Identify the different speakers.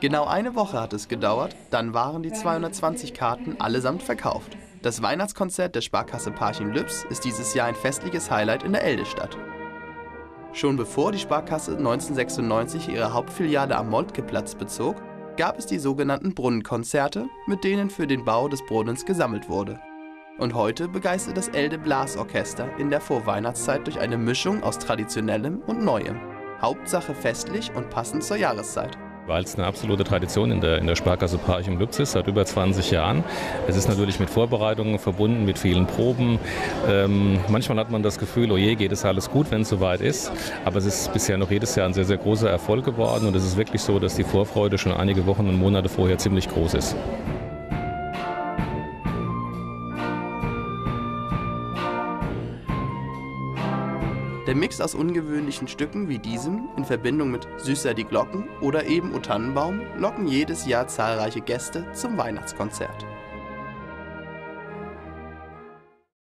Speaker 1: Genau eine Woche hat es gedauert, dann waren die 220 Karten allesamt verkauft. Das Weihnachtskonzert der Sparkasse Parchim-Lübs ist dieses Jahr ein festliches Highlight in der Eldestadt. Schon bevor die Sparkasse 1996 ihre Hauptfiliale am Moltkeplatz bezog, gab es die sogenannten Brunnenkonzerte, mit denen für den Bau des Brunnens gesammelt wurde. Und heute begeistert das Elde Blasorchester in der Vorweihnachtszeit durch eine Mischung aus traditionellem und neuem. Hauptsache festlich und passend zur Jahreszeit
Speaker 2: weil es eine absolute Tradition in der, in der Sparkasse Parchim Lübz ist, seit über 20 Jahren. Es ist natürlich mit Vorbereitungen verbunden, mit vielen Proben. Ähm, manchmal hat man das Gefühl, oh je, geht es alles gut, wenn es soweit ist. Aber es ist bisher noch jedes Jahr ein sehr, sehr großer Erfolg geworden und es ist wirklich so, dass die Vorfreude schon einige Wochen und Monate vorher ziemlich groß ist.
Speaker 1: Der Mix aus ungewöhnlichen Stücken wie diesem in Verbindung mit Süßer die Glocken oder eben O Tannenbaum locken jedes Jahr zahlreiche Gäste zum Weihnachtskonzert.